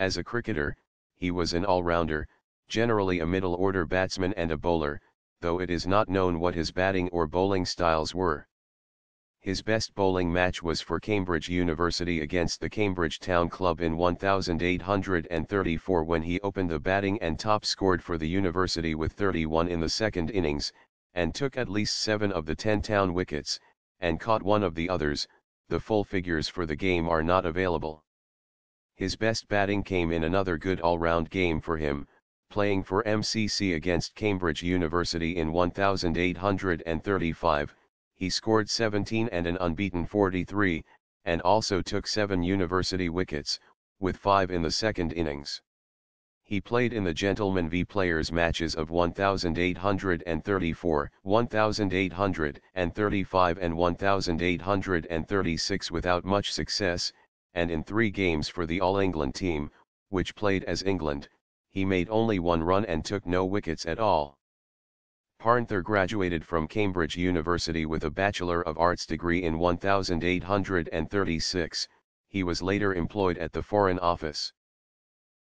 As a cricketer, he was an all-rounder, generally a middle-order batsman and a bowler, though it is not known what his batting or bowling styles were. His best bowling match was for Cambridge University against the Cambridge Town Club in 1834 when he opened the batting and top scored for the university with 31 in the second innings, and took at least 7 of the 10 town wickets, and caught one of the others, the full figures for the game are not available. His best batting came in another good all-round game for him, playing for MCC against Cambridge University in 1835, he scored 17 and an unbeaten 43, and also took 7 university wickets, with 5 in the second innings. He played in the Gentlemen v Players matches of 1834, 1835 and 1836 without much success, and in three games for the All England team, which played as England, he made only one run and took no wickets at all. Parnther graduated from Cambridge University with a Bachelor of Arts degree in 1836, he was later employed at the Foreign Office.